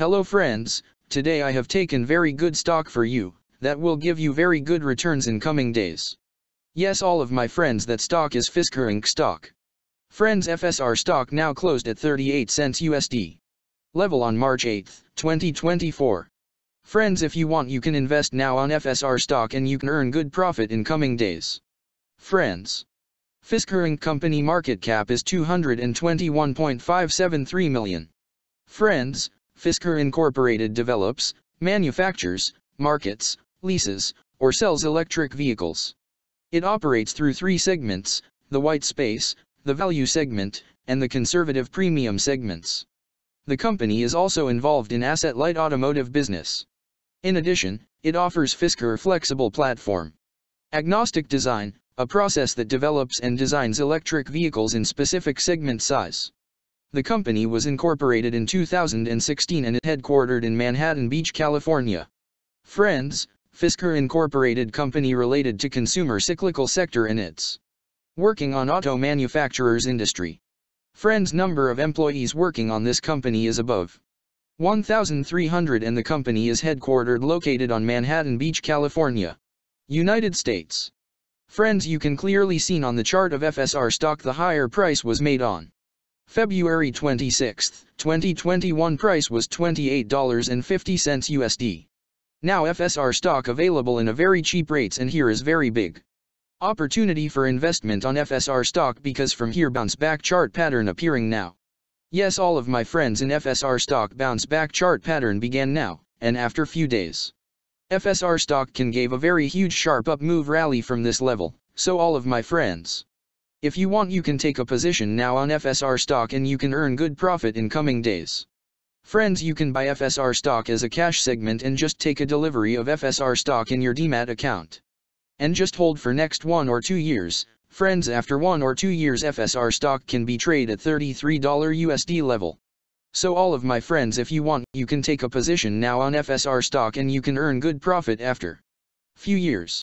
Hello friends, today I have taken very good stock for you, that will give you very good returns in coming days. Yes all of my friends that stock is Fisker Inc. stock. Friends FSR stock now closed at 38 cents USD. Level on March 8, 2024. Friends if you want you can invest now on FSR stock and you can earn good profit in coming days. Friends. Fisker Inc. company market cap is 221.573 million. Friends, Fisker Incorporated develops, manufactures, markets, leases, or sells electric vehicles. It operates through three segments, the white space, the value segment, and the conservative premium segments. The company is also involved in asset-light automotive business. In addition, it offers Fisker flexible platform. Agnostic design, a process that develops and designs electric vehicles in specific segment size. The company was incorporated in 2016 and it headquartered in Manhattan Beach, California. Friends, Fisker Incorporated company related to consumer cyclical sector in its working on auto manufacturers industry. Friends number of employees working on this company is above 1,300 and the company is headquartered located on Manhattan Beach, California, United States. Friends you can clearly seen on the chart of FSR stock the higher price was made on February 26, 2021 price was $28.50 USD. Now FSR stock available in a very cheap rates and here is very big. Opportunity for investment on FSR stock because from here bounce back chart pattern appearing now. Yes all of my friends in FSR stock bounce back chart pattern began now, and after few days. FSR stock can gave a very huge sharp up move rally from this level, so all of my friends. If you want you can take a position now on FSR stock and you can earn good profit in coming days. Friends you can buy FSR stock as a cash segment and just take a delivery of FSR stock in your demat account. And just hold for next one or two years, friends after one or two years FSR stock can be traded at $33 USD level. So all of my friends if you want, you can take a position now on FSR stock and you can earn good profit after few years.